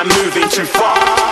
I'm moving too far.